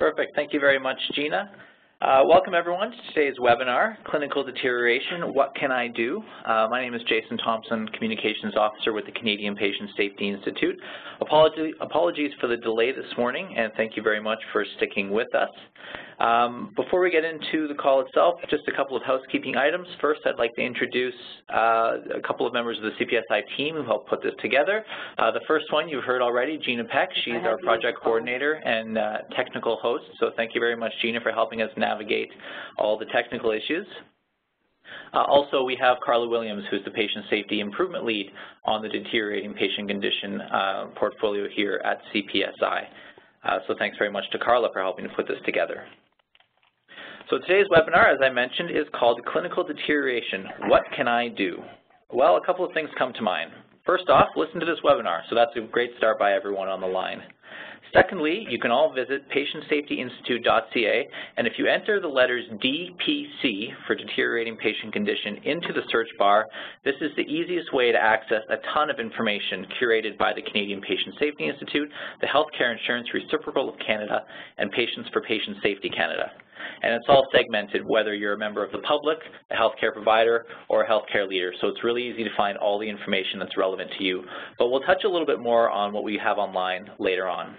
Perfect. Thank you very much, Gina. Uh, welcome everyone to today's webinar, Clinical Deterioration, What Can I Do? Uh, my name is Jason Thompson, Communications Officer with the Canadian Patient Safety Institute. Apologies for the delay this morning and thank you very much for sticking with us. Um, before we get into the call itself, just a couple of housekeeping items. First, I'd like to introduce uh, a couple of members of the CPSI team who helped put this together. Uh, the first one you've heard already, Gina Peck. She's our project coordinator and uh, technical host. So thank you very much, Gina, for helping us navigate all the technical issues. Uh, also, we have Carla Williams, who's the Patient Safety Improvement Lead on the Deteriorating Patient Condition uh, portfolio here at CPSI. Uh, so thanks very much to Carla for helping to put this together. So today's webinar, as I mentioned, is called Clinical Deterioration, What Can I Do? Well, a couple of things come to mind. First off, listen to this webinar, so that's a great start by everyone on the line. Secondly, you can all visit patientsafetyinstitute.ca, and if you enter the letters DPC for deteriorating patient condition into the search bar, this is the easiest way to access a ton of information curated by the Canadian Patient Safety Institute, the Healthcare Insurance Reciprocal of Canada, and Patients for Patient Safety Canada and it's all segmented whether you're a member of the public, a healthcare provider, or a healthcare leader. So it's really easy to find all the information that's relevant to you. But we'll touch a little bit more on what we have online later on.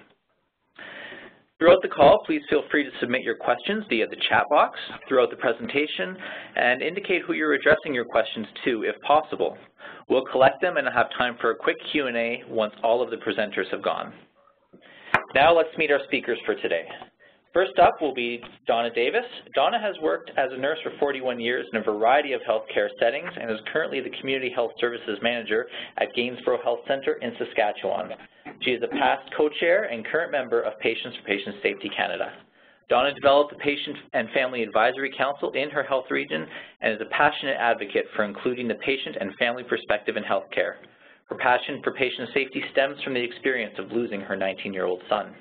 Throughout the call, please feel free to submit your questions via the chat box throughout the presentation and indicate who you're addressing your questions to if possible. We'll collect them and have time for a quick Q&A once all of the presenters have gone. Now let's meet our speakers for today. First up will be Donna Davis. Donna has worked as a nurse for 41 years in a variety of healthcare settings and is currently the Community Health Services Manager at Gainsborough Health Center in Saskatchewan. She is a past co-chair and current member of Patients for Patient Safety Canada. Donna developed the Patient and Family Advisory Council in her health region and is a passionate advocate for including the patient and family perspective in healthcare. Her passion for patient safety stems from the experience of losing her 19-year-old son.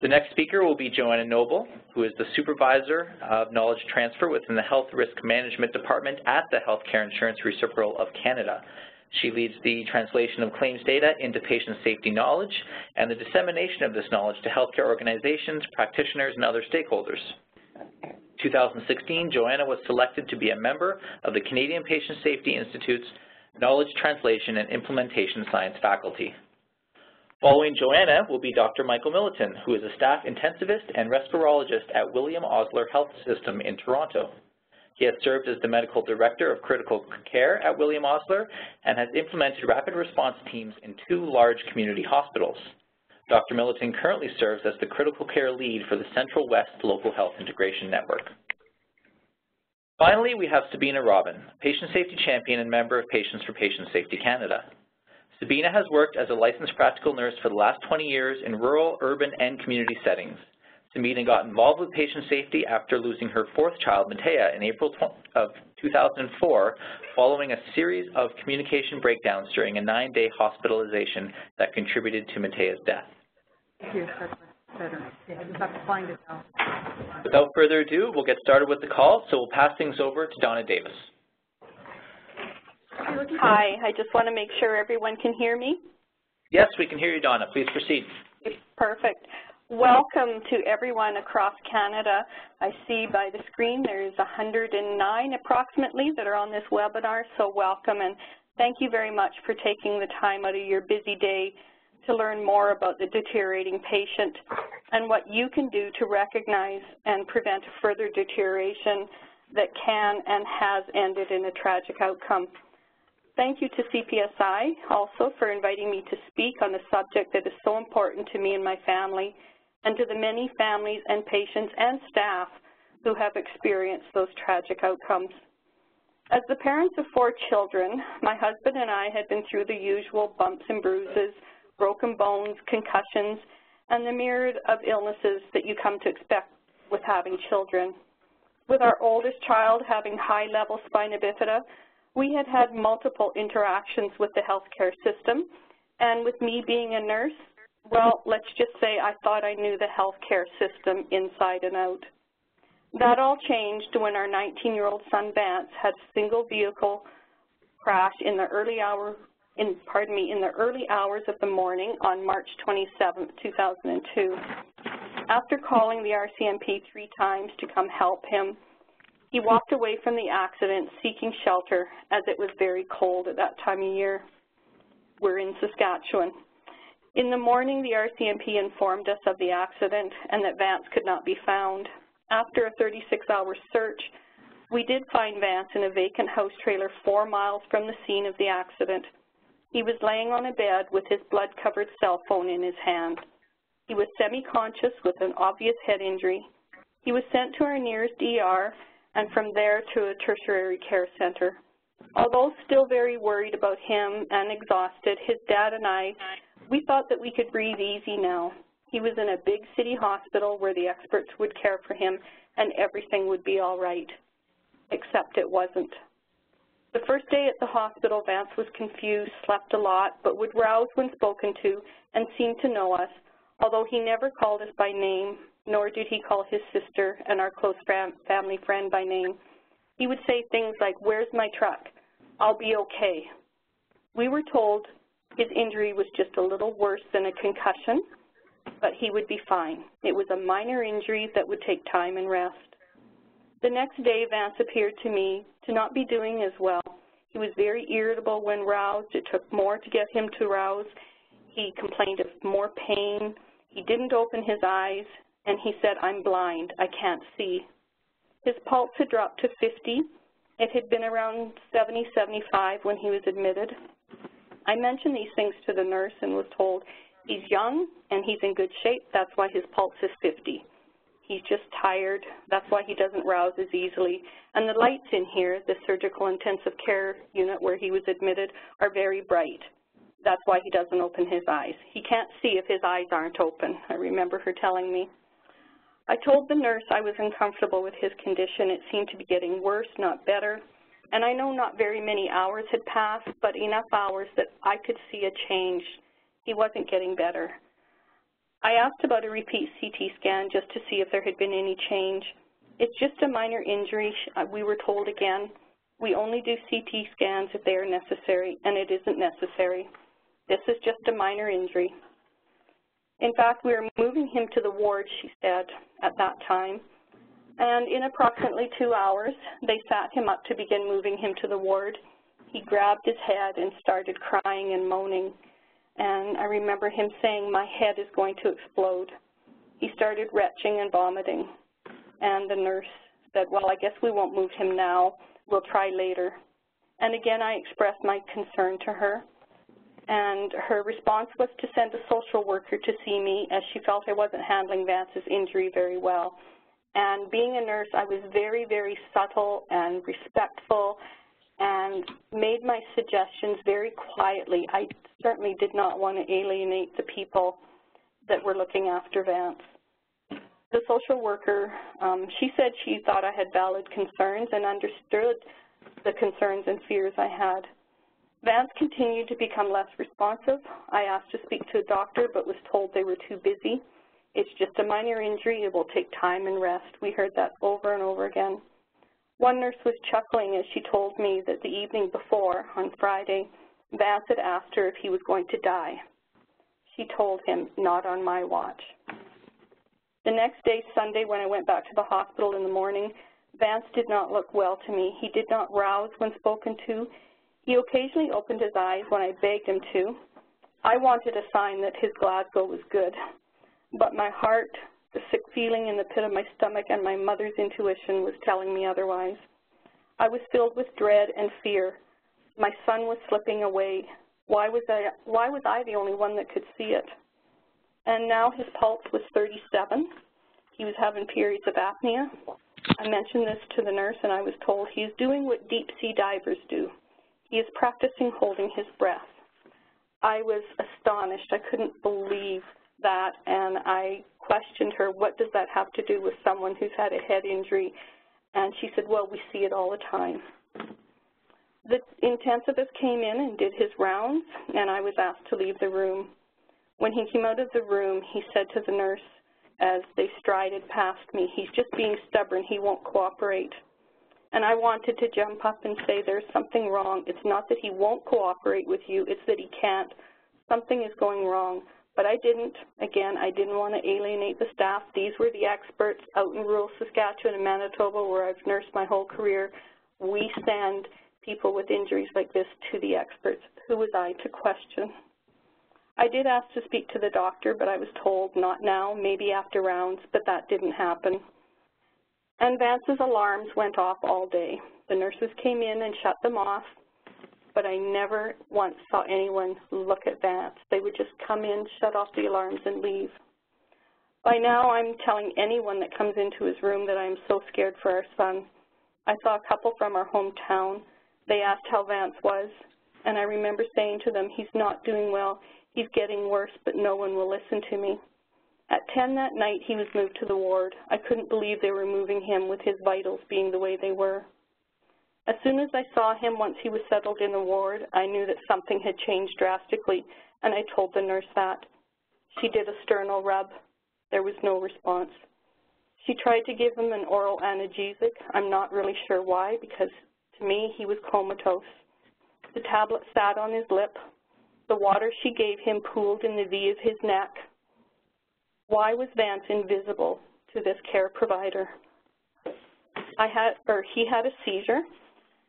The next speaker will be Joanna Noble, who is the Supervisor of Knowledge Transfer within the Health Risk Management Department at the Healthcare Insurance Reciprocal of Canada. She leads the translation of claims data into patient safety knowledge and the dissemination of this knowledge to healthcare organizations, practitioners, and other stakeholders. 2016, Joanna was selected to be a member of the Canadian Patient Safety Institute's Knowledge Translation and Implementation Science faculty. Following Joanna will be Dr. Michael Miletin, who is a staff intensivist and respirologist at William Osler Health System in Toronto. He has served as the Medical Director of Critical Care at William Osler and has implemented rapid response teams in two large community hospitals. Dr. Miletin currently serves as the Critical Care Lead for the Central West Local Health Integration Network. Finally, we have Sabina Robin, Patient Safety Champion and member of Patients for Patient Safety Canada. Sabina has worked as a licensed practical nurse for the last 20 years in rural, urban, and community settings. Sabina got involved with patient safety after losing her fourth child, Matea, in April of 2004 following a series of communication breakdowns during a nine-day hospitalization that contributed to Matea's death. Thank you. better. Yeah, just have to find it now. Without further ado, we'll get started with the call, so we'll pass things over to Donna Davis. Hi, I just want to make sure everyone can hear me. Yes, we can hear you, Donna. Please proceed. Perfect. Welcome to everyone across Canada. I see by the screen there's 109 approximately that are on this webinar, so welcome and thank you very much for taking the time out of your busy day to learn more about the deteriorating patient and what you can do to recognize and prevent further deterioration that can and has ended in a tragic outcome. Thank you to CPSI also for inviting me to speak on a subject that is so important to me and my family, and to the many families and patients and staff who have experienced those tragic outcomes. As the parents of four children, my husband and I had been through the usual bumps and bruises, broken bones, concussions, and the myriad of illnesses that you come to expect with having children. With our oldest child having high-level spina bifida, we had had multiple interactions with the healthcare system, and with me being a nurse, well, let's just say I thought I knew the healthcare system inside and out. That all changed when our 19-year-old son Vance had a single vehicle crash in the early hour, in pardon me, in the early hours of the morning on March 27, 2002. After calling the RCMP three times to come help him, he walked away from the accident seeking shelter as it was very cold at that time of year. We're in Saskatchewan. In the morning, the RCMP informed us of the accident and that Vance could not be found. After a 36-hour search, we did find Vance in a vacant house trailer four miles from the scene of the accident. He was laying on a bed with his blood-covered cell phone in his hand. He was semi-conscious with an obvious head injury. He was sent to our nearest ER and from there to a tertiary care center. Although still very worried about him and exhausted, his dad and I, we thought that we could breathe easy now. He was in a big city hospital where the experts would care for him and everything would be all right, except it wasn't. The first day at the hospital, Vance was confused, slept a lot, but would rouse when spoken to and seemed to know us, although he never called us by name, nor did he call his sister and our close family friend by name. He would say things like, where's my truck? I'll be okay. We were told his injury was just a little worse than a concussion, but he would be fine. It was a minor injury that would take time and rest. The next day, Vance appeared to me to not be doing as well. He was very irritable when roused. It took more to get him to rouse. He complained of more pain. He didn't open his eyes, and he said, I'm blind. I can't see. His pulse had dropped to 50. It had been around 70, 75 when he was admitted. I mentioned these things to the nurse and was told, he's young and he's in good shape, that's why his pulse is 50. He's just tired, that's why he doesn't rouse as easily. And the lights in here, the surgical intensive care unit where he was admitted, are very bright. That's why he doesn't open his eyes. He can't see if his eyes aren't open, I remember her telling me. I told the nurse I was uncomfortable with his condition. It seemed to be getting worse, not better. And I know not very many hours had passed, but enough hours that I could see a change. He wasn't getting better. I asked about a repeat CT scan just to see if there had been any change. It's just a minor injury, uh, we were told again. We only do CT scans if they are necessary, and it isn't necessary. This is just a minor injury. In fact, we were moving him to the ward, she said, at that time. And in approximately two hours, they sat him up to begin moving him to the ward. He grabbed his head and started crying and moaning. And I remember him saying, my head is going to explode. He started retching and vomiting. And the nurse said, well, I guess we won't move him now. We'll try later. And again, I expressed my concern to her and her response was to send a social worker to see me as she felt I wasn't handling Vance's injury very well. And being a nurse, I was very, very subtle and respectful and made my suggestions very quietly. I certainly did not want to alienate the people that were looking after Vance. The social worker, um, she said she thought I had valid concerns and understood the concerns and fears I had. Vance continued to become less responsive. I asked to speak to a doctor but was told they were too busy. It's just a minor injury. It will take time and rest. We heard that over and over again. One nurse was chuckling as she told me that the evening before, on Friday, Vance had asked her if he was going to die. She told him, not on my watch. The next day, Sunday, when I went back to the hospital in the morning, Vance did not look well to me. He did not rouse when spoken to. He occasionally opened his eyes when I begged him to. I wanted a sign that his Glasgow was good, but my heart, the sick feeling in the pit of my stomach, and my mother's intuition was telling me otherwise. I was filled with dread and fear. My son was slipping away. Why was I, why was I the only one that could see it? And now his pulse was 37. He was having periods of apnea. I mentioned this to the nurse, and I was told he's doing what deep sea divers do. He is practicing holding his breath. I was astonished. I couldn't believe that, and I questioned her, what does that have to do with someone who's had a head injury? And she said, well, we see it all the time. The intensivist came in and did his rounds, and I was asked to leave the room. When he came out of the room, he said to the nurse as they strided past me, he's just being stubborn, he won't cooperate. And I wanted to jump up and say there's something wrong. It's not that he won't cooperate with you, it's that he can't. Something is going wrong. But I didn't. Again, I didn't want to alienate the staff. These were the experts out in rural Saskatchewan and Manitoba where I've nursed my whole career. We send people with injuries like this to the experts. Who was I to question? I did ask to speak to the doctor, but I was told not now, maybe after rounds, but that didn't happen. And Vance's alarms went off all day. The nurses came in and shut them off, but I never once saw anyone look at Vance. They would just come in, shut off the alarms, and leave. By now, I'm telling anyone that comes into his room that I'm so scared for our son. I saw a couple from our hometown. They asked how Vance was, and I remember saying to them, he's not doing well. He's getting worse, but no one will listen to me. At 10 that night, he was moved to the ward. I couldn't believe they were moving him with his vitals being the way they were. As soon as I saw him once he was settled in the ward, I knew that something had changed drastically, and I told the nurse that. She did a sternal rub. There was no response. She tried to give him an oral analgesic. I'm not really sure why, because to me, he was comatose. The tablet sat on his lip. The water she gave him pooled in the V of his neck. Why was Vance invisible to this care provider? I had, or he had a seizure,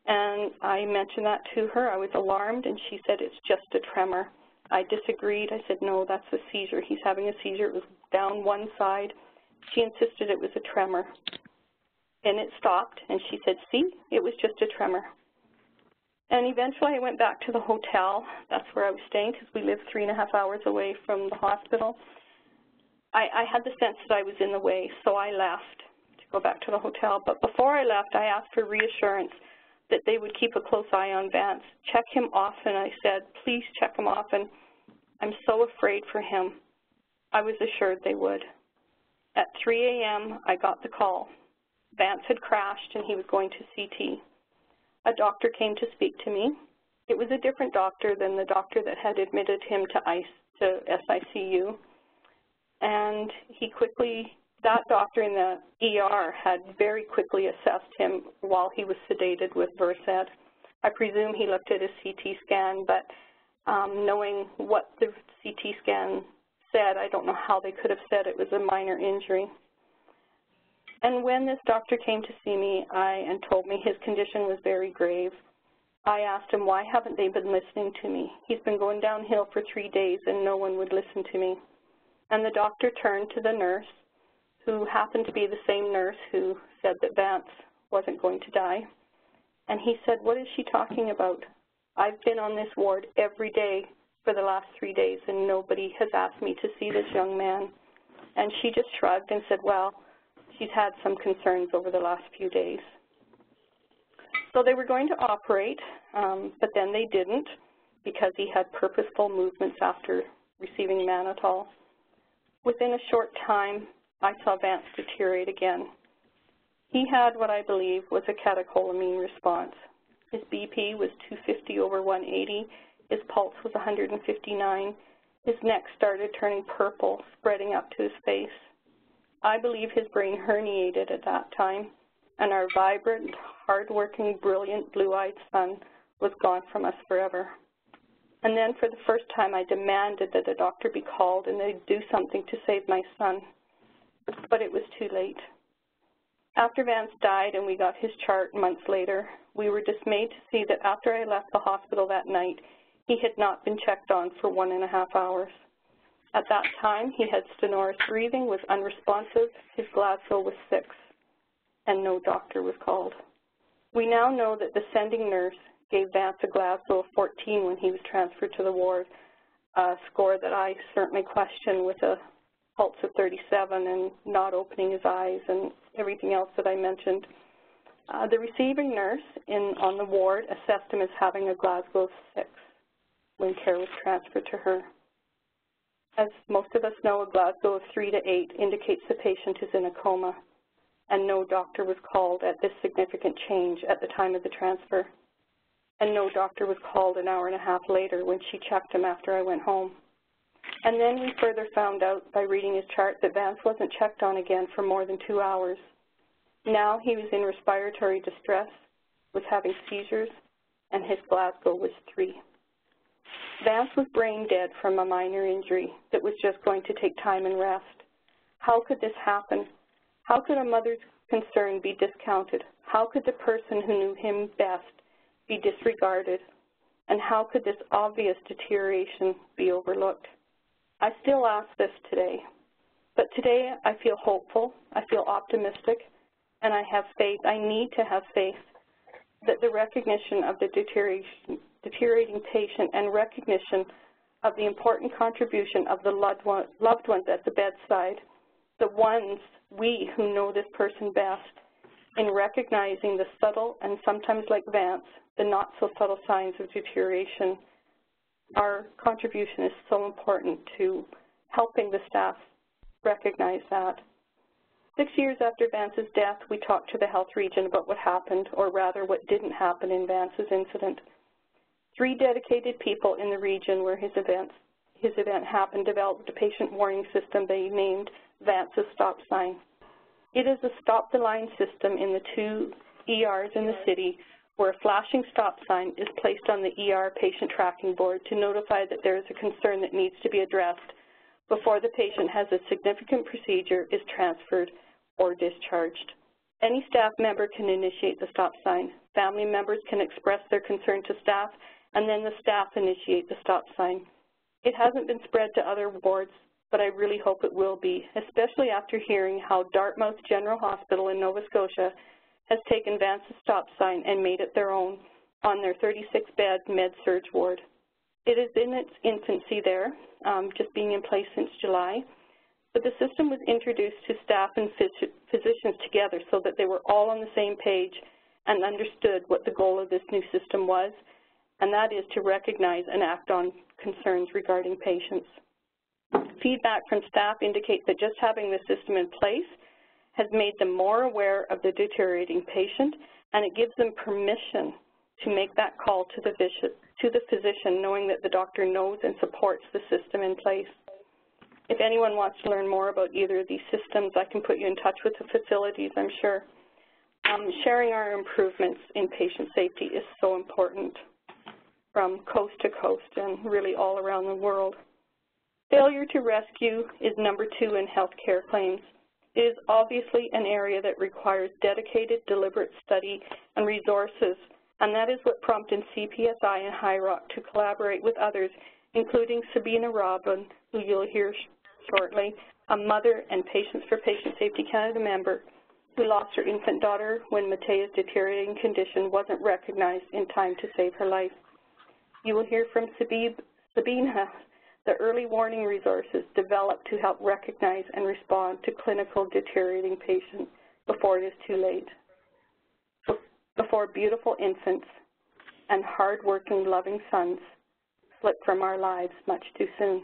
and I mentioned that to her. I was alarmed, and she said it's just a tremor. I disagreed. I said, no, that's a seizure. He's having a seizure. It was down one side. She insisted it was a tremor. And it stopped, and she said, see, it was just a tremor. And eventually I went back to the hotel. That's where I was staying because we lived three and a half hours away from the hospital. I, I had the sense that I was in the way, so I left to go back to the hotel. But before I left, I asked for reassurance that they would keep a close eye on Vance, check him often. I said, please check him often. I'm so afraid for him. I was assured they would. At 3 a.m., I got the call. Vance had crashed and he was going to CT a doctor came to speak to me. It was a different doctor than the doctor that had admitted him to ICE, to SICU. And he quickly, that doctor in the ER had very quickly assessed him while he was sedated with Versed. I presume he looked at his CT scan, but um, knowing what the CT scan said, I don't know how they could have said it was a minor injury. And when this doctor came to see me I, and told me his condition was very grave, I asked him, why haven't they been listening to me? He's been going downhill for three days and no one would listen to me. And the doctor turned to the nurse, who happened to be the same nurse who said that Vance wasn't going to die. And he said, what is she talking about? I've been on this ward every day for the last three days and nobody has asked me to see this young man. And she just shrugged and said, well, she's had some concerns over the last few days. So they were going to operate, um, but then they didn't because he had purposeful movements after receiving mannitol. Within a short time, I saw Vance deteriorate again. He had what I believe was a catecholamine response. His BP was 250 over 180. His pulse was 159. His neck started turning purple, spreading up to his face. I believe his brain herniated at that time, and our vibrant, hardworking, brilliant, blue-eyed son was gone from us forever. And then for the first time, I demanded that a doctor be called and they do something to save my son. But it was too late. After Vance died and we got his chart months later, we were dismayed to see that after I left the hospital that night, he had not been checked on for one and a half hours. At that time, he had stertorous breathing, was unresponsive, his Glasgow was 6, and no doctor was called. We now know that the sending nurse gave Vance a Glasgow of 14 when he was transferred to the ward, a score that I certainly question with a pulse of 37 and not opening his eyes and everything else that I mentioned. Uh, the receiving nurse in, on the ward assessed him as having a Glasgow of 6 when care was transferred to her. As most of us know, a Glasgow of 3 to 8 indicates the patient is in a coma, and no doctor was called at this significant change at the time of the transfer. And no doctor was called an hour and a half later when she checked him after I went home. And then we further found out by reading his chart that Vance wasn't checked on again for more than two hours. Now he was in respiratory distress, was having seizures, and his Glasgow was 3. Vance was brain dead from a minor injury that was just going to take time and rest. How could this happen? How could a mother's concern be discounted? How could the person who knew him best be disregarded? And how could this obvious deterioration be overlooked? I still ask this today. But today I feel hopeful, I feel optimistic, and I have faith, I need to have faith that the recognition of the deterioration, deteriorating patient and recognition of the important contribution of the loved, one, loved ones at the bedside, the ones, we who know this person best, in recognizing the subtle and sometimes like Vance, the not so subtle signs of deterioration, our contribution is so important to helping the staff recognize that. Six years after Vance's death, we talked to the health region about what happened, or rather what didn't happen in Vance's incident. Three dedicated people in the region where his, events, his event happened developed a patient warning system they named Vance's Stop Sign. It is a stop-the-line system in the two ERs in the city where a flashing stop sign is placed on the ER patient tracking board to notify that there is a concern that needs to be addressed before the patient has a significant procedure, is transferred, or discharged. Any staff member can initiate the stop sign. Family members can express their concern to staff, and then the staff initiate the stop sign. It hasn't been spread to other wards, but I really hope it will be, especially after hearing how Dartmouth General Hospital in Nova Scotia has taken Vance's stop sign and made it their own on their 36-bed med-surg ward. It is in its infancy there, um, just being in place since July, but the system was introduced to staff and phys physicians together so that they were all on the same page and understood what the goal of this new system was, and that is to recognize and act on concerns regarding patients. Feedback from staff indicates that just having the system in place has made them more aware of the deteriorating patient, and it gives them permission to make that call to the, to the physician, knowing that the doctor knows and supports the system in place. If anyone wants to learn more about either of these systems, I can put you in touch with the facilities, I'm sure. Um, sharing our improvements in patient safety is so important from coast to coast and really all around the world. Failure to rescue is number two in healthcare claims. It is obviously an area that requires dedicated, deliberate study and resources, and that is what prompted CPSI and HIROC to collaborate with others, including Sabina Robin, who you'll hear shortly, a mother and Patients for Patient Safety Canada member who lost her infant daughter when Matea's deteriorating condition wasn't recognized in time to save her life. You will hear from Sabina the early warning resources developed to help recognize and respond to clinical deteriorating patients before it is too late, before beautiful infants and hard-working, loving sons slip from our lives much too soon.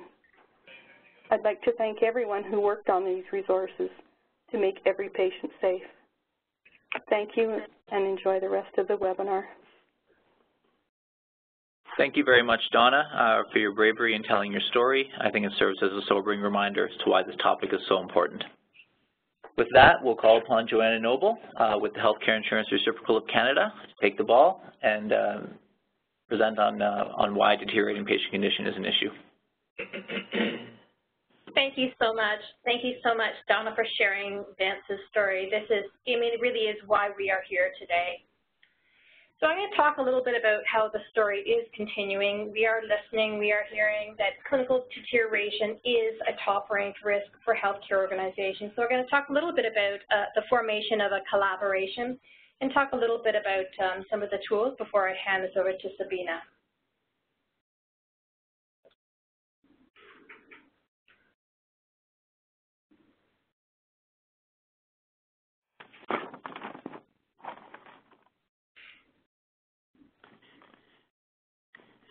I'd like to thank everyone who worked on these resources to make every patient safe. Thank you and enjoy the rest of the webinar. Thank you very much, Donna, uh, for your bravery in telling your story. I think it serves as a sobering reminder as to why this topic is so important. With that, we'll call upon Joanna Noble uh, with the Healthcare Insurance Reciprocal of Canada to take the ball and uh, present on, uh, on why deteriorating patient condition is an issue. Thank you so much. Thank you so much, Donna, for sharing Vance's story. This is, I mean, it really is why we are here today. So I'm going to talk a little bit about how the story is continuing. We are listening, we are hearing that clinical deterioration is a top-ranked risk for healthcare organizations. So we're going to talk a little bit about uh, the formation of a collaboration and talk a little bit about um, some of the tools before I hand this over to Sabina.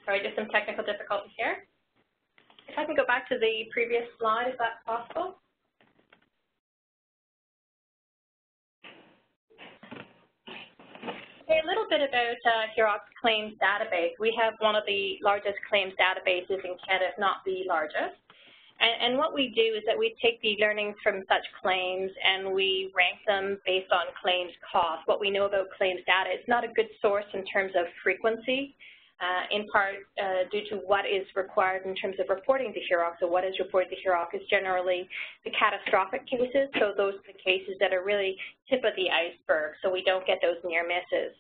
Sorry, just some technical difficulty here. If I can go back to the previous slide, is that possible? Okay, a little bit about uh, HIROC's claims database. We have one of the largest claims databases in Canada, if not the largest. And, and, what we do is that we take the learnings from such claims and we rank them based on claims cost. What we know about claims data, it's not a good source in terms of frequency in part uh, due to what is required in terms of reporting to HIROC. So what is reported to HIROC is generally the catastrophic cases, so those are the cases that are really tip of the iceberg, so we don't get those near misses.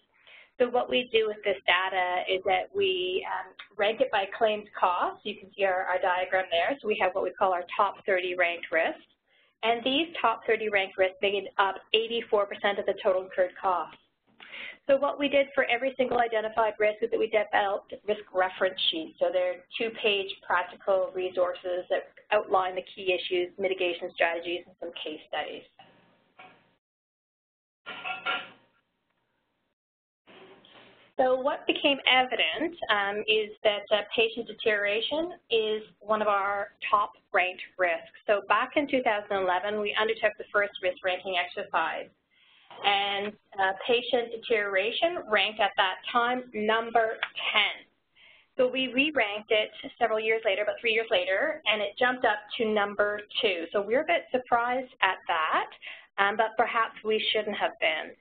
So what we do with this data is that we um, rank it by claims cost. You can see our, our diagram there. So we have what we call our top 30 ranked risks. And these top 30 ranked risks make up 84% of the total incurred costs. So what we did for every single identified risk is that we developed risk reference sheets. So they're two-page practical resources that outline the key issues, mitigation strategies, and some case studies. So what became evident um, is that uh, patient deterioration is one of our top ranked risks. So back in 2011, we undertook the first risk ranking exercise. And uh, patient deterioration ranked at that time number 10. So we re-ranked it several years later, about three years later, and it jumped up to number two. So we're a bit surprised at that, um, but perhaps we shouldn't have been.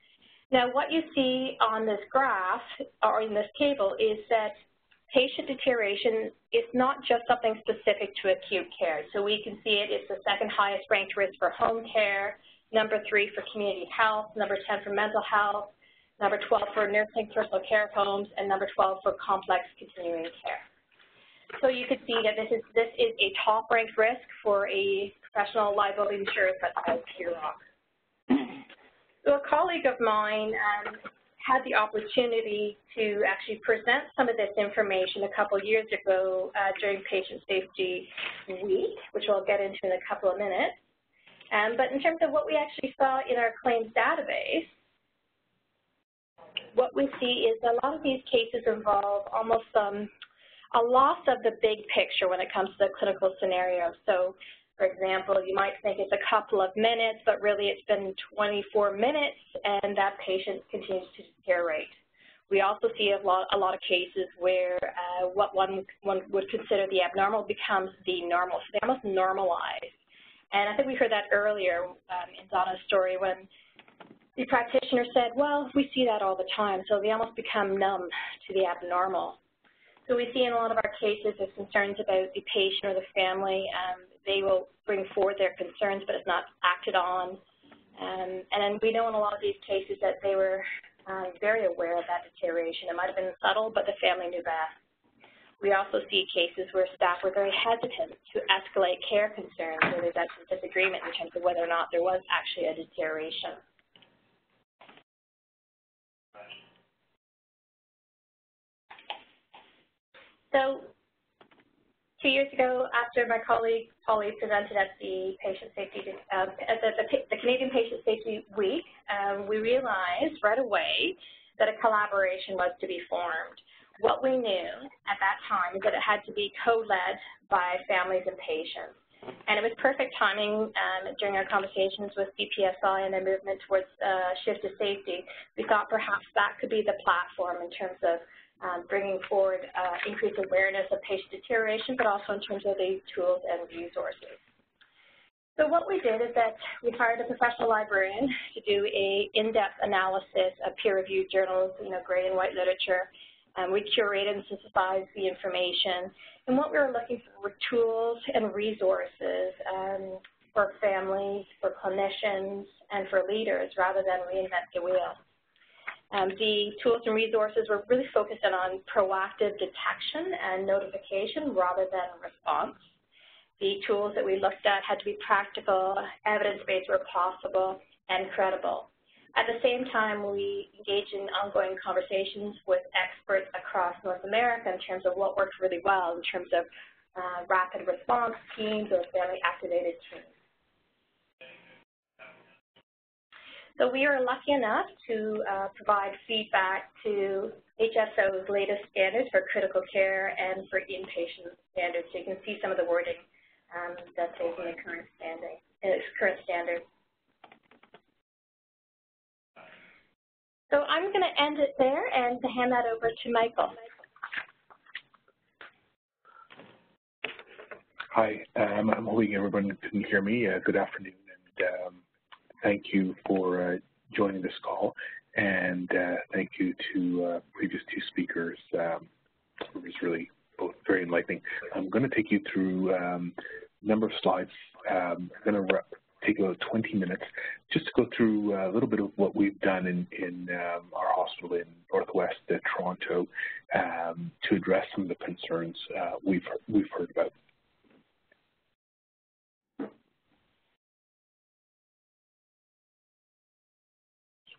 Now, what you see on this graph, or in this table, is that patient deterioration is not just something specific to acute care. So we can see it's the second highest ranked risk for home care, number three for community health, number 10 for mental health, number 12 for nursing personal care homes, and number 12 for complex continuing care. So you can see that this is, this is a top ranked risk for a professional liability insurer such as HIROC. So a colleague of mine um, had the opportunity to actually present some of this information a couple years ago uh, during Patient Safety Week, which we'll get into in a couple of minutes. Um, but in terms of what we actually saw in our claims database, what we see is a lot of these cases involve almost um, a loss of the big picture when it comes to the clinical scenario. So for example, you might think it's a couple of minutes, but really it's been 24 minutes and that patient continues to deteriorate. We also see a lot, a lot of cases where uh, what one, one would consider the abnormal becomes the normal. So they almost normalize. And I think we heard that earlier um, in Donna's story when the practitioner said, well, we see that all the time, so they almost become numb to the abnormal. So we see in a lot of our cases there's concerns about the patient or the family. Um, they will bring forward their concerns, but it's not acted on. Um, and then we know in a lot of these cases that they were um, very aware of that deterioration. It might have been subtle, but the family knew best. We also see cases where staff were very hesitant to escalate care concerns where there's actually disagreement in terms of whether or not there was actually a deterioration. So two years ago, after my colleague Polly presented at the Patient Safety, uh, at the, the, the, Canadian Patient Safety Week, um, we realized right away that a collaboration was to be formed. What we knew at that time is that it had to be co-led by families and patients. And it was perfect timing um, during our conversations with CPSI and the movement towards uh, shift to safety. We thought perhaps that could be the platform in terms of um, bringing forward uh, increased awareness of patient deterioration, but also in terms of the tools and resources. So what we did is that we hired a professional librarian to do a in-depth analysis of peer-reviewed journals, you know, gray and white literature. Um, we curated and synthesized the information. And what we were looking for were tools and resources um, for families, for clinicians, and for leaders rather than reinvent the wheel. Um, the tools and resources were really focused on proactive detection and notification rather than response. The tools that we looked at had to be practical, evidence-based where possible, and credible. At the same time, we engage in ongoing conversations with experts across North America in terms of what worked really well in terms of uh, rapid response teams or family activated teams. So we are lucky enough to uh, provide feedback to HSO's latest standards for critical care and for inpatient standards. So you can see some of the wording um, that's in the current standing, in its current standard. So I'm going to end it there and hand that over to Michael. Hi, um, I'm hoping everyone can hear me. Uh, good afternoon, and um, thank you for uh, joining this call, and uh, thank you to uh, previous two speakers um, it was really both very enlightening. I'm going to take you through um, a number of slides. Um, I'm going to take about 20 minutes just to go through a little bit of what we've done in, in um, our hospital in Northwest uh, Toronto um, to address some of the concerns uh, we've, we've heard about. Just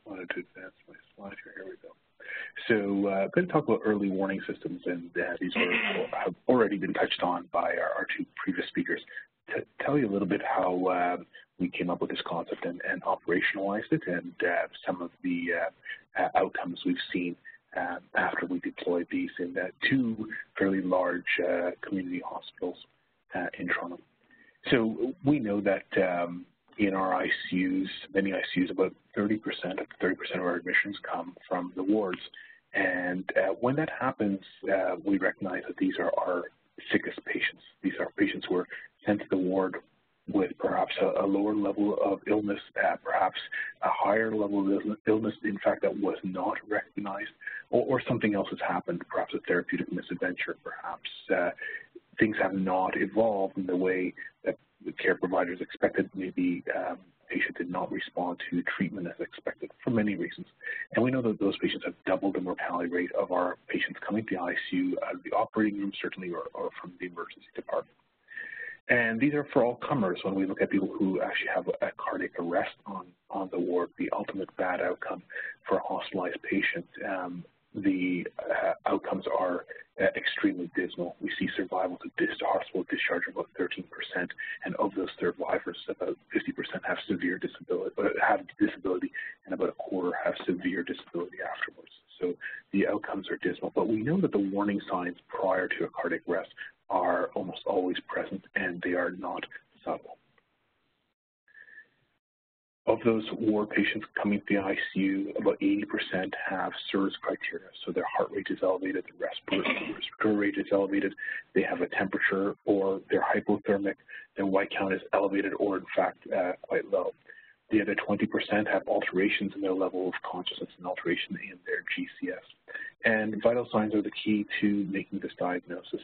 wanted to advance my slide here. Here we go. So uh, I'm going to talk about early warning systems, and uh, these are, have already been touched on by our, our two previous speakers. To tell you a little bit how uh, we came up with this concept and, and operationalized it, and uh, some of the uh, uh, outcomes we've seen um, after we deployed these in two fairly large community hospitals in Toronto. So we know that um, in our ICUs, many ICUs, about 30%, 30% of our admissions come from the wards. And uh, when that happens, uh, we recognize that these are our sickest patients. These are patients who are sent to the ward with perhaps a, a lower level of illness, uh, perhaps a higher level of illness, in fact, that was not recognized, or, or something else has happened, perhaps a therapeutic misadventure, perhaps uh, things have not evolved in the way that care providers expected. Maybe um, patient did not respond to treatment as expected for many reasons. And we know that those patients have doubled the mortality rate of our patients coming to the ICU out of the operating room, certainly, or, or from the emergency department. And these are for all comers when we look at people who actually have a cardiac arrest on, on the ward, the ultimate bad outcome for a hospitalized patient. Um, the uh, outcomes are uh, extremely dismal. We see survival to, dis hospital discharge of about 13%, and of those survivors, about 50% have severe disability, have disability, and about a quarter have severe disability afterwards. So the outcomes are dismal. But we know that the warning signs prior to a cardiac arrest are almost always present, and they are not subtle. Of those war patients coming to the ICU, about 80% have SIRS criteria. So their heart rate is elevated, their respiratory rate is elevated, they have a temperature or they're hypothermic, their white count is elevated or in fact uh, quite low. The other 20% have alterations in their level of consciousness and alteration in their GCS. And vital signs are the key to making this diagnosis.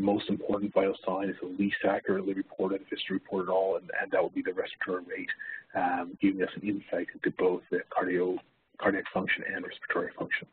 The most important vital sign is the least accurately reported, if it's reported at all, and, and that would be the respiratory rate, um, giving us an insight into both the cardio, cardiac function and respiratory function.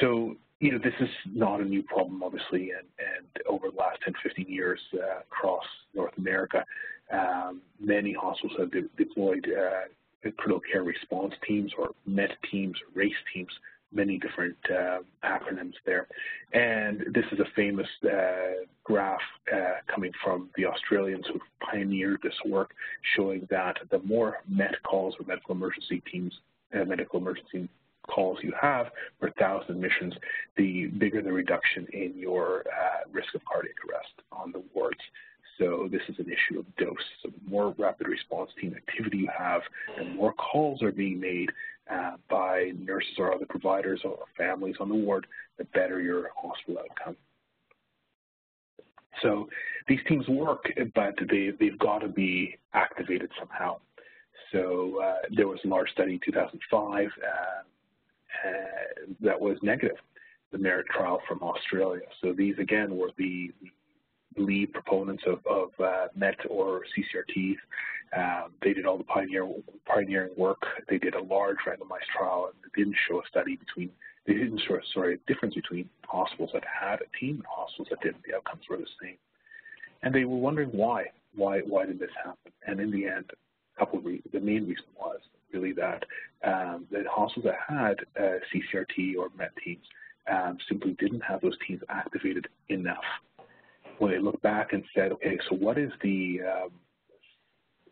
So, you know, this is not a new problem, obviously, and, and over the last 10, 15 years uh, across North America, um, many hospitals have de deployed uh, critical care response teams or MET teams, RACE teams many different uh, acronyms there. And this is a famous uh, graph uh, coming from the Australians who pioneered this work, showing that the more MET calls or medical emergency teams, uh, medical emergency calls you have per thousand admissions, the bigger the reduction in your uh, risk of cardiac arrest on the wards. So this is an issue of dose. So the more rapid response team activity you have, the more calls are being made uh, by nurses or other providers or families on the ward, the better your hospital outcome. So these teams work, but they, they've got to be activated somehow. So uh, there was a large study in 2005 uh, uh, that was negative, the MERIT trial from Australia. So these, again, were the, the lead proponents of, of uh, MET or CCRTs. Um, they did all the pioneer, pioneering work. They did a large randomized trial and it didn't show a study between, they didn't show sorry, a difference between hospitals that had a team and hospitals that didn't. The outcomes were the same. And they were wondering why. Why, why did this happen? And in the end, a couple of reasons. The main reason was really that um, the hospitals that had uh, CCRT or MET teams um, simply didn't have those teams activated enough when they look back and said, okay, so what is the, um,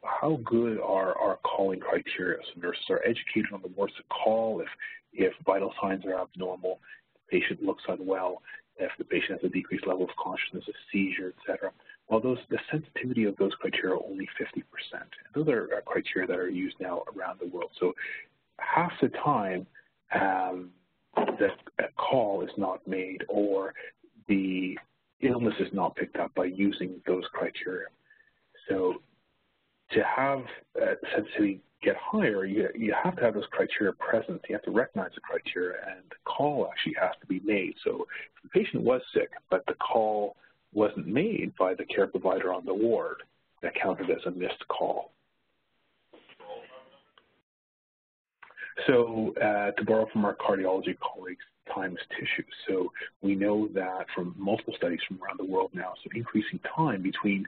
how good are our calling criteria? So nurses are educated on the words to call if, if vital signs are abnormal, the patient looks unwell, if the patient has a decreased level of consciousness, a seizure, et cetera. Well, those, the sensitivity of those criteria are only 50%. Those are criteria that are used now around the world. So half the time, um, the call is not made or the illness is not picked up by using those criteria. So to have uh, sensitivity get higher, you, you have to have those criteria present. You have to recognize the criteria, and the call actually has to be made. So if the patient was sick, but the call wasn't made by the care provider on the ward, that counted as a missed call. So uh, to borrow from our cardiology colleagues, tissue. So we know that from multiple studies from around the world now, so increasing time between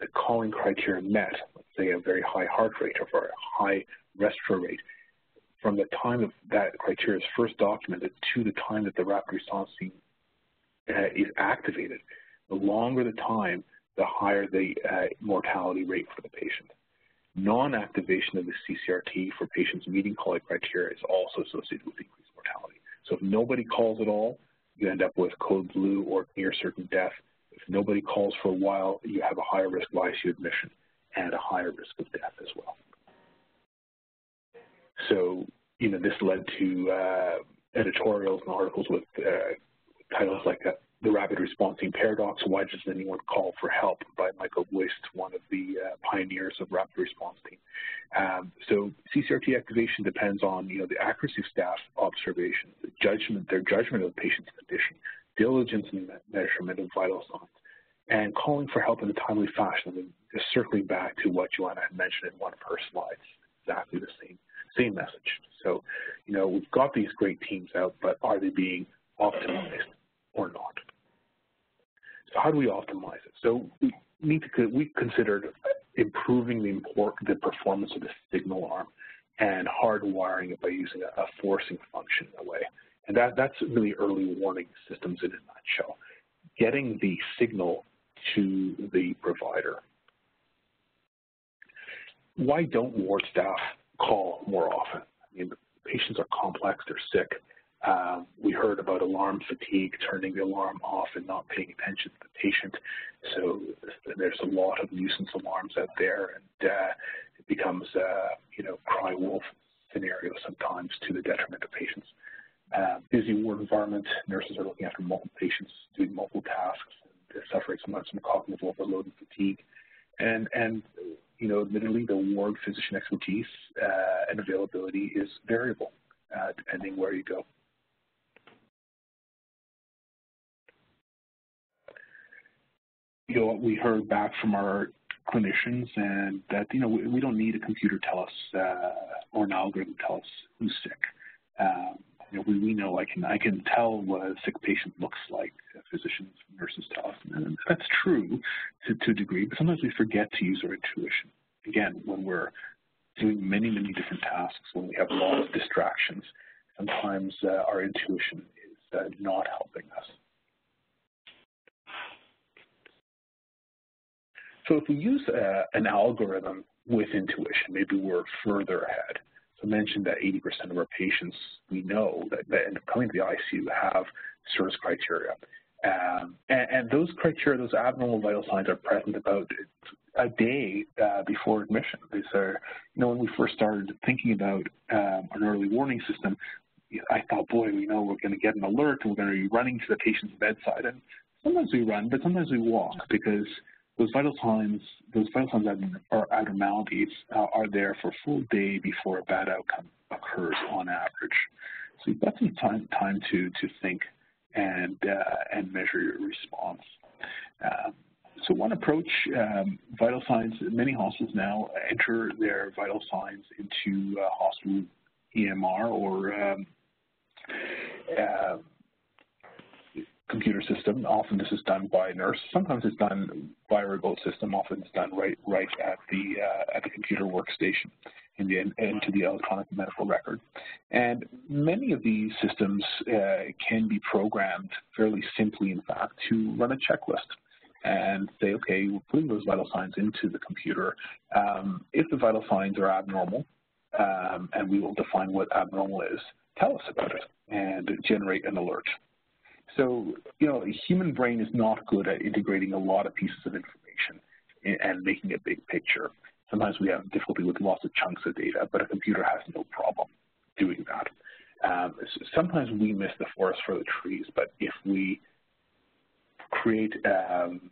the calling criteria met, let's say a very high heart rate or a high respiratory rate, from the time of that criteria is first documented to the time that the rapid response team uh, is activated, the longer the time, the higher the uh, mortality rate for the patient. Non-activation of the CCRT for patients meeting calling criteria is also associated with increased mortality. So if nobody calls at all, you end up with code blue or near certain death if nobody calls for a while, you have a higher risk of ICU admission and a higher risk of death as well. So, you know, this led to uh, editorials and articles with uh, titles like uh, The Rapid Response Team Paradox, Why Does Anyone Call for Help by Michael Buist, one of the uh, pioneers of rapid response team. Um, so CCRT activation depends on, you know, the accuracy of staff observation, the judgment, their judgment of the patient's condition, diligence in measurement of vital signs, and calling for help in a timely fashion. I mean, just circling back to what Joanna had mentioned in one of her slides, exactly the same, same message. So, you know, we've got these great teams out, but are they being optimized or not? How do we optimize it? So we need to, we considered improving the, import, the performance of the signal arm and hardwiring it by using a, a forcing function in a way. And that, that's really early warning systems in a nutshell. Getting the signal to the provider. Why don't ward staff call more often? I mean, patients are complex, they're sick. Um, we heard about alarm fatigue, turning the alarm off and not paying attention to the patient. So there's a lot of nuisance alarms out there, and uh, it becomes, uh, you know, cry wolf scenario sometimes to the detriment of patients uh, busy ward environment. Nurses are looking after multiple patients, doing multiple tasks, and suffering from some cognitive overload and fatigue. And, and you know, admittedly, the ward physician expertise uh, and availability is variable uh, depending where you go. You know, we heard back from our clinicians and that, you know, we, we don't need a computer tell us uh, or an algorithm tell us who's sick. Um, you know, we, we know I can I can tell what a sick patient looks like. Physicians, nurses tell us, and that's true to, to a degree. But sometimes we forget to use our intuition. Again, when we're doing many many different tasks, when we have a lot of distractions, sometimes uh, our intuition is uh, not helping us. So if we use uh, an algorithm with intuition, maybe we're further ahead I mentioned that 80% of our patients we know that, that end up coming to the ICU have service criteria. Um, and, and, those criteria, those abnormal vital signs are present about a day uh, before admission. These are, you know, when we first started thinking about um, an early warning system, I thought, boy, we know we're going to get an alert and we're going to be running to the patient's bedside. And sometimes we run, but sometimes we walk because those vital signs, those vital signs or abnormalities uh, are there for a full day before a bad outcome occurs on average. So you've got some time, time to, to think and, uh, and measure your response. Um, so one approach, um, vital signs, many hospitals now enter their vital signs into uh, hospital EMR or um, uh, computer system. Often this is done by a nurse. Sometimes it's done by a remote system. Often it's done right right at the uh, at the computer workstation in into the electronic medical record. And many of these systems uh, can be programmed fairly simply, in fact, to run a checklist and say, okay, we're putting those vital signs into the computer. Um, if the vital signs are abnormal, um, and we will define what abnormal is, tell us about it and generate an alert. So, you know, the human brain is not good at integrating a lot of pieces of information and making a big picture. Sometimes we have difficulty with lots of chunks of data, but a computer has no problem doing that. Um, sometimes we miss the forest for the trees, but if we create um,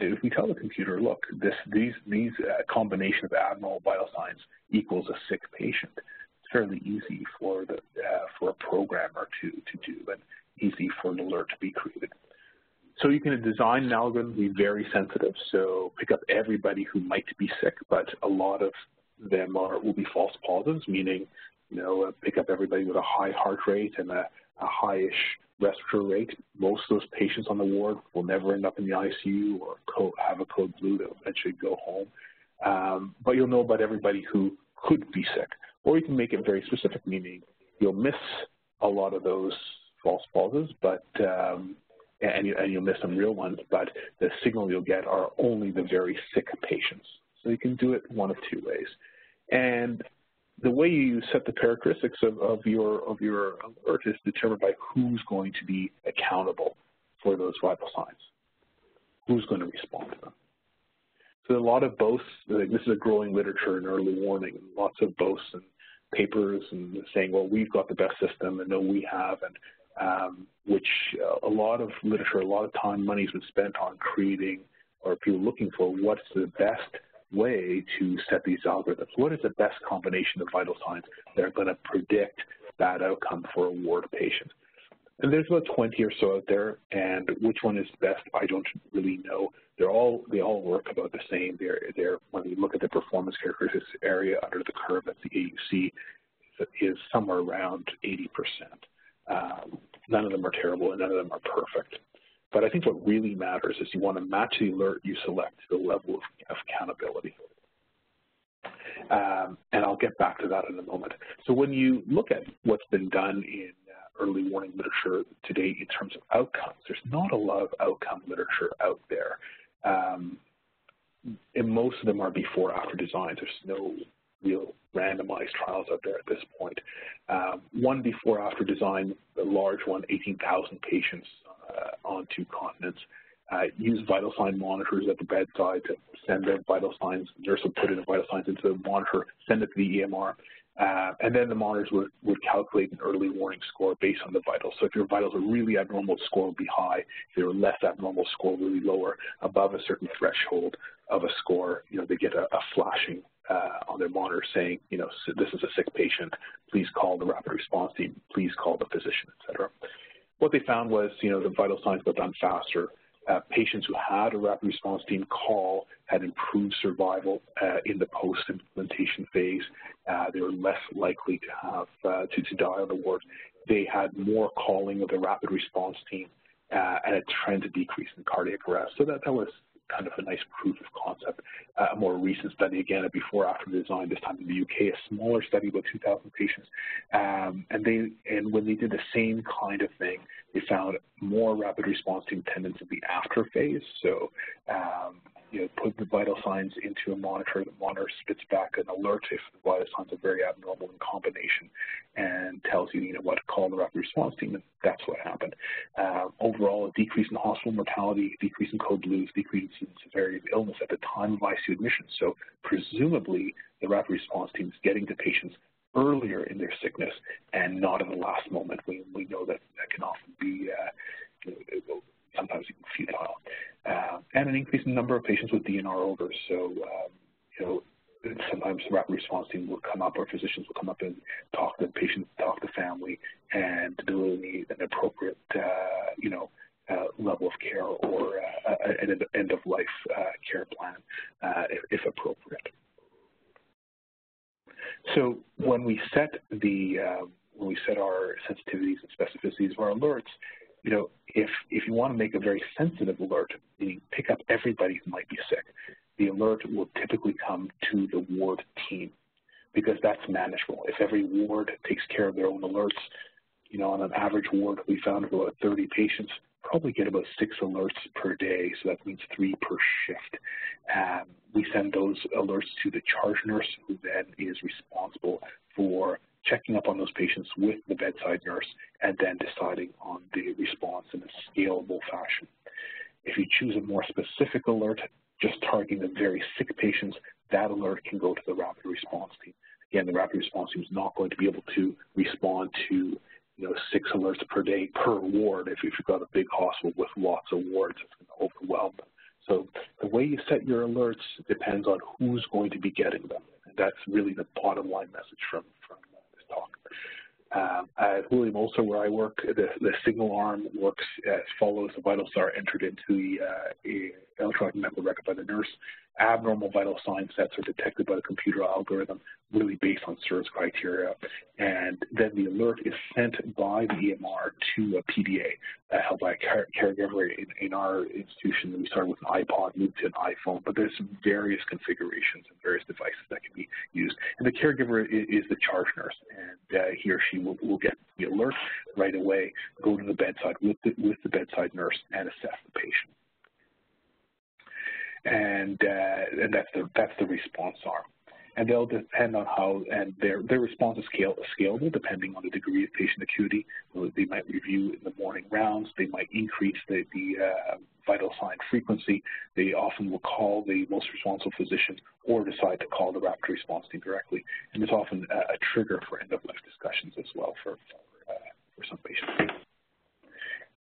if we tell the computer, look, this, these, these uh, combination of abnormal vital signs equals a sick patient, it's fairly easy for the uh, for a programmer to to do and easy for an alert to be created. So you can design an algorithm to be very sensitive. So pick up everybody who might be sick, but a lot of them are will be false positives, meaning you know uh, pick up everybody with a high heart rate and a, a high-ish respiratory rate. Most of those patients on the ward will never end up in the ICU or have a code blue. They'll eventually go home. Um, but you'll know about everybody who could be sick. Or you can make it very specific, meaning you'll miss a lot of those false positives, but um, and, you, and you'll miss some real ones, but the signal you'll get are only the very sick patients. So you can do it one of two ways. And the way you set the characteristics of, of your of your alert is determined by who's going to be accountable for those vital signs. Who's going to respond to them? So a lot of boasts, like this is a growing literature in early warning, lots of boasts and papers and saying, well, we've got the best system and no, we have, and um, which uh, a lot of literature, a lot of time, money has been spent on creating or people looking for what's the best way to set these algorithms. What is the best combination of vital signs that are going to predict bad outcome for a ward patient? And there's about 20 or so out there, and which one is best, I don't really know. They're all they all work about the same. They're they're when you look at the performance characteristics area under the curve, that's the AUC, is somewhere around 80 percent. Um, none of them are terrible, and none of them are perfect. But I think what really matters is you want to match the alert you select to the level of, of accountability. Um, and I'll get back to that in a moment. So when you look at what's been done in uh, early warning literature today in terms of outcomes, there's not a lot of outcome literature out there. Um, and most of them are before-after designs. There's no real randomized trials out there at this point. Um, one before-after design, the large one, 18,000 patients uh, on two continents. Uh, use vital sign monitors at the bedside to send their vital signs. Nurse would put in the vital signs into the monitor, send it to the EMR, uh, and then the monitors would, would calculate an early warning score based on the vitals. So if your vitals are really abnormal, score would be high. If they're less abnormal, score really lower. Above a certain threshold of a score, you know, they get a, a flashing uh, on their monitor saying, you know, this is a sick patient. Please call the rapid response team. Please call the physician, et cetera. What they found was, you know, the vital signs got done faster. Uh, patients who had a rapid response team call had improved survival uh, in the post-implementation phase. Uh, they were less likely to have uh, to, to die on the ward. They had more calling of the rapid response team uh, and a trend to decrease in cardiac arrest. So that, that was kind of a nice proof of concept. Uh, a more recent study, again, a before-after design, this time in the UK, a smaller study, about 2,000 patients. Um, and they and when they did the same kind of thing, they found more rapid response team attendance in the after phase. So um, you know, put the vital signs into a monitor. The monitor spits back an alert if the vital signs are very abnormal in combination and tells you, you know, what to call the rapid response team, and that's what happened. Uh, overall, a decrease in hospital mortality, decrease in code blues, decrease in severity of illness at the time of ICU admission. So presumably, the rapid response team is getting to patients earlier in their sickness and not in the last moment. We, we know that that can often be uh, sometimes even futile uh, and an increase in number of patients with DNR orders. So, um, you know, sometimes the rapid response team will come up or physicians will come up and talk to the patient, talk to family, and delineate an appropriate, uh, you know, uh, level of care or uh, an end-of-life uh, care plan uh, if, if, appropriate. So when we set the um, when we set our sensitivities and specificities of our alerts, you know, if, if you want to make a very sensitive alert, everybody who might be sick, the alert will typically come to the ward team because that's manageable. If every ward takes care of their own alerts, you know, on an average ward, we found about 30 patients probably get about six alerts per day, so that means three per shift. Um, we send those alerts to the charge nurse, who then is responsible for checking up on those patients with the bedside nurse, and then deciding on the response in a scalable fashion. If you choose a more specific alert, just targeting the very sick patients, that alert can go to the rapid response team. Again, the rapid response team is not going to be able to respond to you know, six alerts per day per ward. If, you've got a big hospital with lots of wards, it's going to overwhelm them. So the way you set your alerts depends on who's going to be getting them. And that's really the bottom line message from, from this talk. Um, at William Osler, where I work, the, the signal arm works as follows. The vital star entered into the uh, electronic medical record by the nurse abnormal vital sign sets are detected by the computer algorithm really based on SIRS criteria. And then the alert is sent by the EMR to a PDA uh, held by a care caregiver. In, in, our institution, we started with an iPod, moved to an iPhone, but there's various configurations and various devices that can be used. And the caregiver is, is the charge nurse, and uh, he or she will, will get the alert right away, go to the bedside with the, with the bedside nurse, and assess the patient and uh, and that's the that's the response arm. And they'll depend on how, and their their response is scale, scalable depending on the degree of patient acuity. They might review in the morning rounds. They might increase the, the uh, vital sign frequency. They often will call the most responsible physician or decide to call the rapid response team directly. And it's often a, a trigger for end-of-life discussions as well for, for, uh, for some patients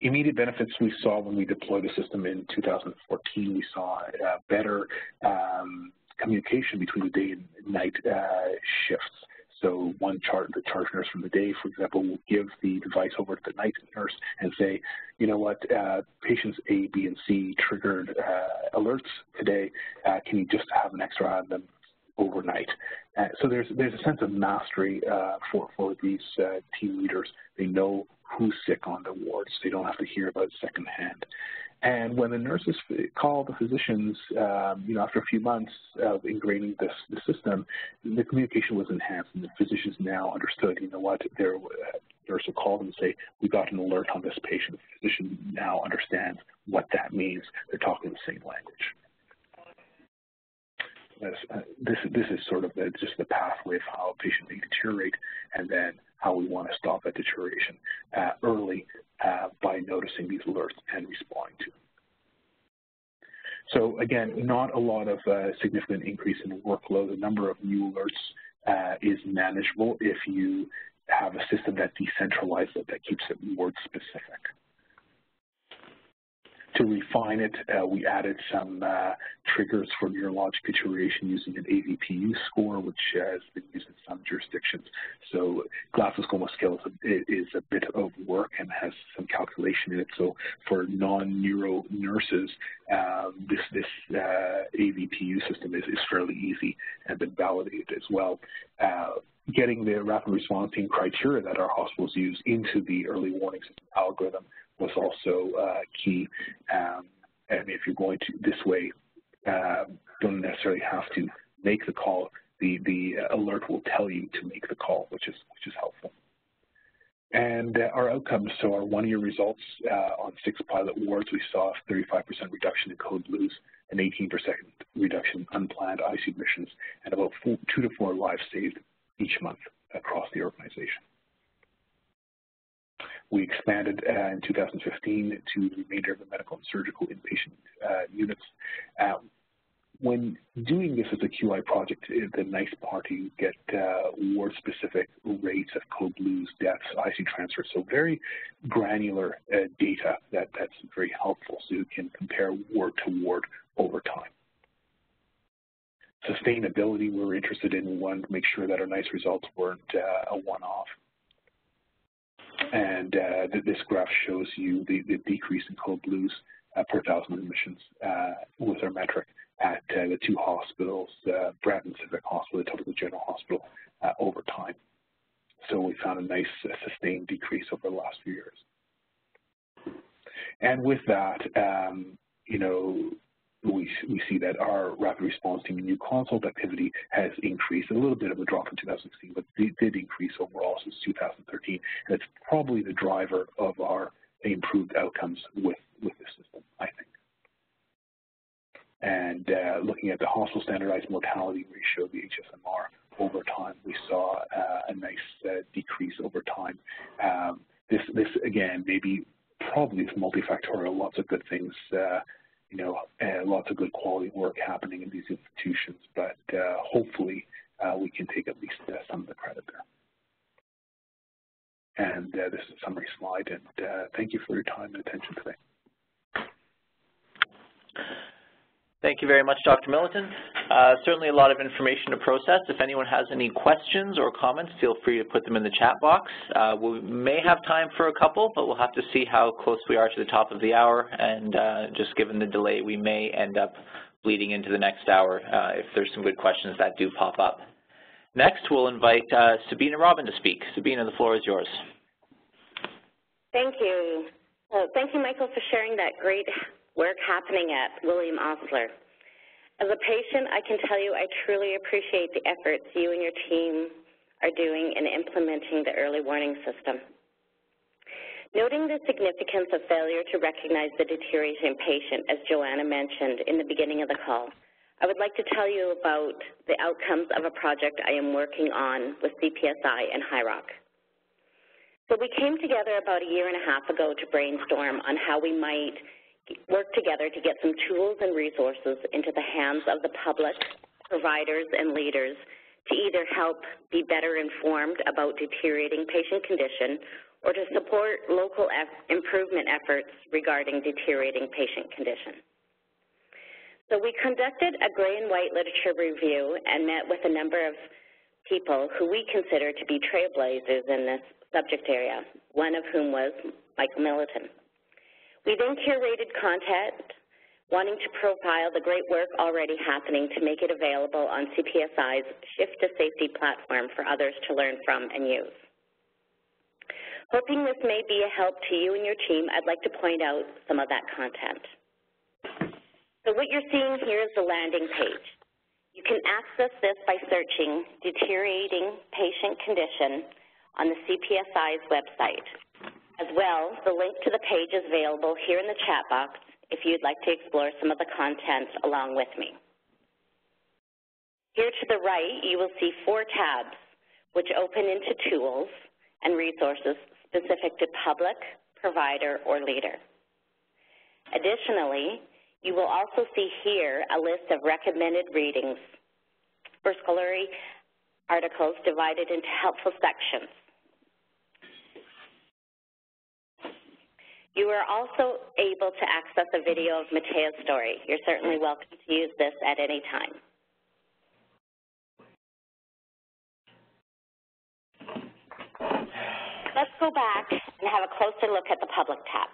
immediate benefits we saw when we deployed the system in 2014, we saw uh, better um, communication between the day and night uh, shifts. So one chart, the charge nurse from the day, for example, will give the device over to the night nurse and say, you know what, uh, patients A, B, and C triggered uh, alerts today. Uh, can you just have an extra on them overnight? Uh, so there's there's a sense of mastery uh, for for these uh, team leaders. They know who's sick on the wards. They don't have to hear about it secondhand. And when the nurses call the physicians, um, you know, after a few months of ingraining this system, the communication was enhanced, and the physicians now understood, you know what, their uh, nurse will call them and say, we got an alert on this patient. The physician now understands what that means. They're talking the same language. Uh, this, this is sort of the, just the pathway of how a patient may deteriorate and then how we want to stop that deterioration uh, early uh, by noticing these alerts and responding to them. So again, not a lot of uh, significant increase in workload. The number of new alerts uh, is manageable if you have a system that decentralizes it, that keeps it word specific. To refine it, uh, we added some uh, triggers for neurologic deterioration using an AVPU score, which has been used in some jurisdictions. So Glasgow scale is a, is a bit of work and has some calculation in it. So for non-neuro nurses, um, this, this uh, AVPU system is, is fairly easy and been validated as well. Uh, getting the rapid response team criteria that our hospitals use into the early warning system algorithm was also uh, key. Um, and if you're going to this way, uh, don't necessarily have to make the call. The the alert will tell you to make the call, which is which is helpful. And uh, our outcomes, so our one-year results uh, on six pilot wards, we saw a 35% reduction in code blues, an 18% reduction in unplanned ICU admissions, and about four, two to four lives saved each month across the organization. We expanded uh, in 2015 to the remainder of the medical and surgical inpatient uh, units. Uh, when doing this as a QI project, the nice part you get uh, ward-specific rates of code blues, deaths, IC transfers, so very granular uh, data that, that's very helpful so you can compare ward to ward over time. Sustainability, we were interested in, wanted to make sure that our nice results weren't uh, a one-off. And uh, this graph shows you the, the decrease in code blues uh, per thousand admissions uh, with our metric at uh, the two hospitals, uh, Civic Hospital and Etobicoke General Hospital, uh, over time. So we found a nice sustained decrease over the last few years. And with that, um, you know, we, we see that our rapid response team new consult activity has increased, a little bit of a drop in 2016, but it did increase overall since 2013. And it's probably the driver of our improved outcomes with, with this system, I think. And uh, looking at the hospital standardized mortality ratio, the HSMR, over time, we saw uh, a nice uh, decrease over time. Um, this, this, again, maybe probably is multifactorial, lots of good things uh, you know, lots of good quality work happening in these institutions, but uh, hopefully uh, we can take at least uh, some of the credit there. And this is a summary slide, and thank you for your time and attention today. Thank you very much, Dr. Miletin. Uh, certainly a lot of information to process. If anyone has any questions or comments, feel free to put them in the chat box. Uh, we may have time for a couple, but we'll have to see how close we are to the top of the hour, and uh, just given the delay, we may end up bleeding into the next hour uh, if there's some good questions that do pop up. Next, we'll invite uh, Sabina Robin to speak. Sabina, the floor is yours. Thank you. Well, thank you, Michael, for sharing that great work happening at William Osler. As a patient, I can tell you I truly appreciate the efforts you and your team are doing in implementing the early warning system. Noting the significance of failure to recognize the deteriorating patient, as Joanna mentioned in the beginning of the call, I would like to tell you about the outcomes of a project I am working on with CPSI and HIROC. So we came together about a year and a half ago to brainstorm on how we might work together to get some tools and resources into the hands of the public, providers, and leaders to either help be better informed about deteriorating patient condition or to support local improvement efforts regarding deteriorating patient condition. So we conducted a gray and white literature review and met with a number of people who we consider to be trailblazers in this subject area, one of whom was Michael Miletin. We then curated content wanting to profile the great work already happening to make it available on CPSI's Shift to Safety platform for others to learn from and use. Hoping this may be a help to you and your team, I'd like to point out some of that content. So what you're seeing here is the landing page. You can access this by searching deteriorating patient condition on the CPSI's website. As well, the link to the page is available here in the chat box if you'd like to explore some of the content along with me. Here to the right, you will see four tabs, which open into tools and resources specific to public, provider, or leader. Additionally, you will also see here a list of recommended readings for scholarly articles divided into helpful sections. You are also able to access a video of Mateo's story. You're certainly welcome to use this at any time. Let's go back and have a closer look at the public tab.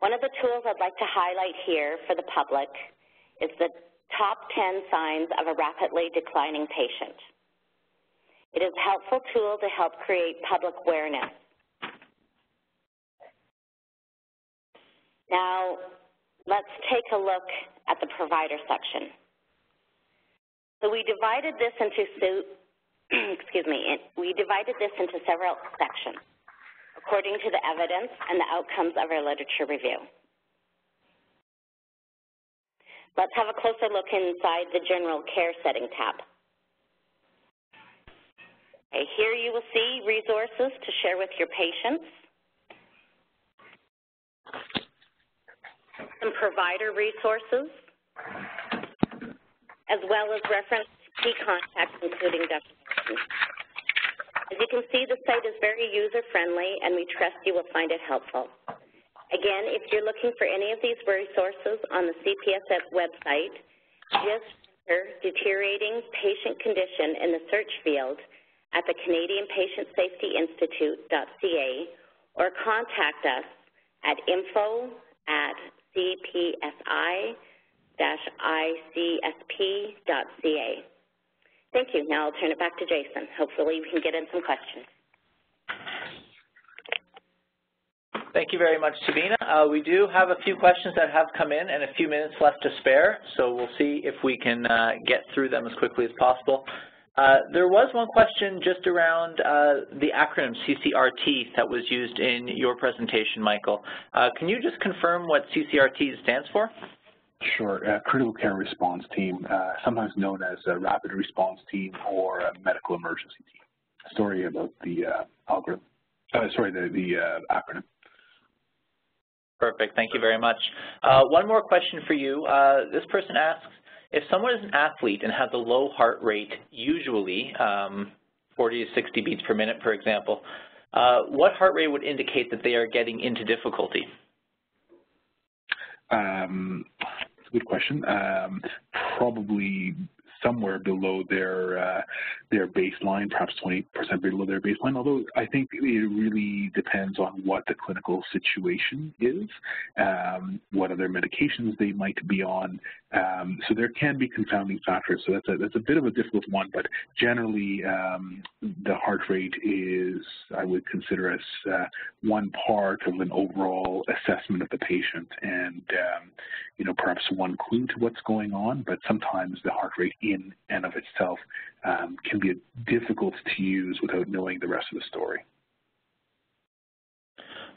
One of the tools I'd like to highlight here for the public is the top 10 signs of a rapidly declining patient. It is a helpful tool to help create public awareness Now, let's take a look at the provider section. So we divided this into, excuse me, we divided this into several sections according to the evidence and the outcomes of our literature review. Let's have a closer look inside the general care setting tab. Okay, here you will see resources to share with your patients some provider resources, as well as reference key contacts, including definitions. As you can see, the site is very user-friendly, and we trust you will find it helpful. Again, if you're looking for any of these resources on the CPSI website, just enter deteriorating patient condition in the search field at the Canadian Patient Safety Institute.ca or contact us at info at cpsi-icsp.ca. Thank you. Now I'll turn it back to Jason. Hopefully we can get in some questions. Thank you very much, Sabina. Uh, we do have a few questions that have come in and a few minutes left to spare, so we'll see if we can uh, get through them as quickly as possible. Uh, there was one question just around uh, the acronym CCRT that was used in your presentation, Michael. Uh, can you just confirm what CCRT stands for? Sure. Uh, critical Care Response Team, uh, sometimes known as a Rapid Response Team or a Medical Emergency Team. Story about the algorithm. sorry, the, the acronym. Perfect. Thank you very much. one more question for you. this person asks, if someone is an athlete and has a low heart rate, usually um, 40 to 60 beats per minute, for example, uh, what heart rate would indicate that they are getting into difficulty? Um, a good question. Um, probably somewhere below their uh, their baseline, perhaps 20% below their baseline, although I think it really depends on what the clinical situation is, um, what other medications they might be on. Um, so there can be confounding factors. So that's a, that's a bit of a difficult one, but generally um, the heart rate is, I would consider as uh, one part of an overall assessment of the patient and, um, you know, perhaps one clue to what's going on, but sometimes the heart rate in and of itself um, can be difficult to use without knowing the rest of the story.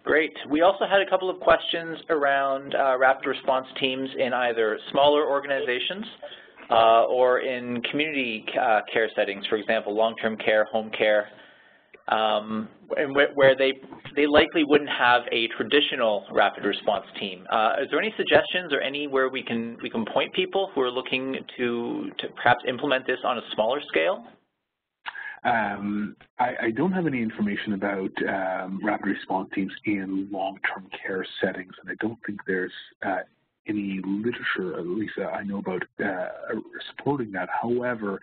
Great. We also had a couple of questions around uh, rapid response teams in either smaller organizations uh, or in community uh, care settings, for example, long-term care, home care, um, and where they they likely wouldn't have a traditional rapid response team. Uh, is there any suggestions or anywhere we can we can point people who are looking to to perhaps implement this on a smaller scale? Um, I, I, don't have any information about um, rapid response teams in long-term care settings, and I don't think there's uh, any literature, at least I know about, uh, supporting that. However,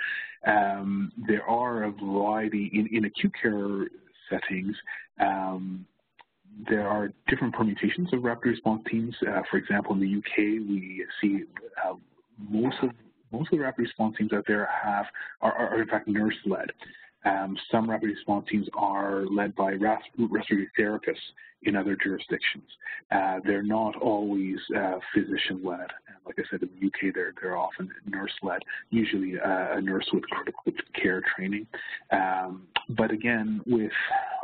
um, there are a variety in, in acute care settings. Um, there are different permutations of rapid response teams. Uh, for example, in the UK, we see uh, most of most of the rapid response teams out there have are, are in fact nurse-led. Um, some rapid response teams are led by respiratory therapists in other jurisdictions. Uh, they're not always uh, physician-led. Like I said, in the UK, they're, they're often nurse-led, usually uh, a nurse with critical care training. Um, but again, with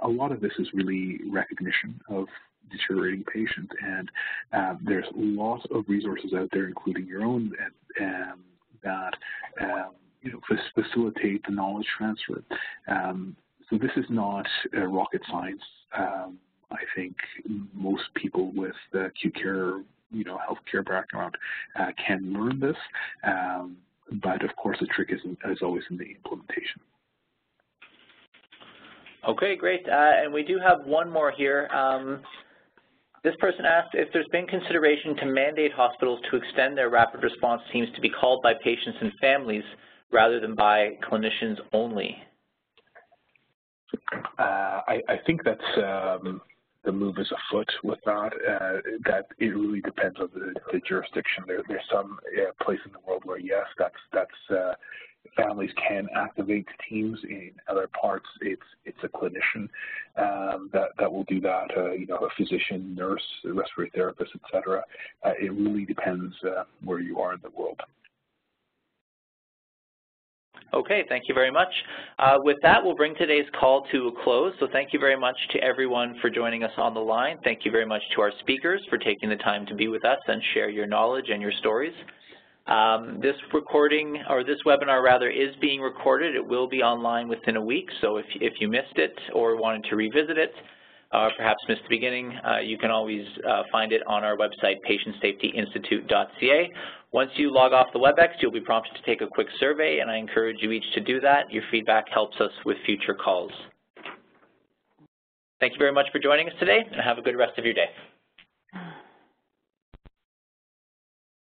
a lot of this is really recognition of deteriorating patient, and um, there's lots of resources out there, including your own, um, that um, you know, facilitate the knowledge transfer. Um, so this is not uh, rocket science. Um, I think most people with uh, acute care, you know, healthcare background uh, can learn this. Um, but of course, the trick is, is always in the implementation. Okay, great. Uh, and we do have one more here. Um, this person asked if there's been consideration to mandate hospitals to extend their rapid response teams to be called by patients and families rather than by clinicians only? Uh, I, I, think that's um, the move is afoot with that. Uh, that it really depends on the, the jurisdiction. There, there's some uh, place in the world where yes, that's that's uh, families can activate teams. In other parts, it's it's a clinician um, that that will do that. Uh, you know, a physician, nurse, respiratory therapist, etc. Uh, it really depends uh, where you are in the world. Okay, thank you very much. Uh, with that, we'll bring today's call to a close. So thank you very much to everyone for joining us on the line. Thank you very much to our speakers for taking the time to be with us and share your knowledge and your stories. Um, this recording, or this webinar rather, is being recorded. It will be online within a week, so if, if you missed it or wanted to revisit it, or perhaps missed the beginning, uh, you can always uh, find it on our website, patientsafetyinstitute.ca, once you log off the WebEx, you'll be prompted to take a quick survey, and I encourage you each to do that. Your feedback helps us with future calls. Thank you very much for joining us today, and have a good rest of your day.